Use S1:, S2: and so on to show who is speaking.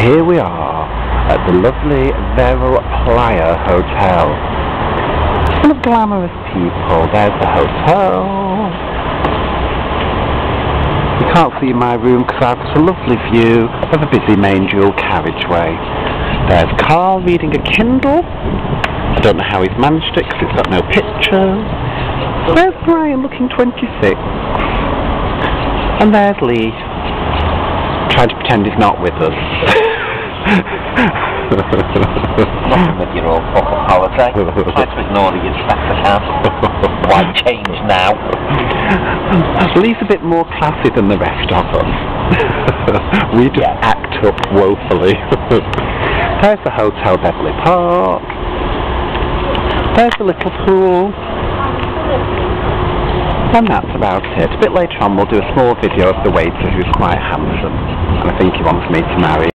S1: here we are at the lovely Veril Playa Hotel. Full of glamorous people. There's the hotel. You can't see my room because I've got a lovely view of a busy main dual carriageway. There's Carl reading a Kindle. I don't know how he's managed it because it's got no pictures. There's Brian looking 26. And there's Lee trying to pretend he's not with us.
S2: Nothing with your own proper policy. Try to ignore the staff account. Why change now?
S1: Lee's a bit more classy than the rest of us. we just
S2: Yeah.
S1: act up woefully. There's the Hotel Beverly Park. There's the little pool. And that's about it. A bit later on we'll do a small video of the waiter who's quite handsome. And I think he wants me to marry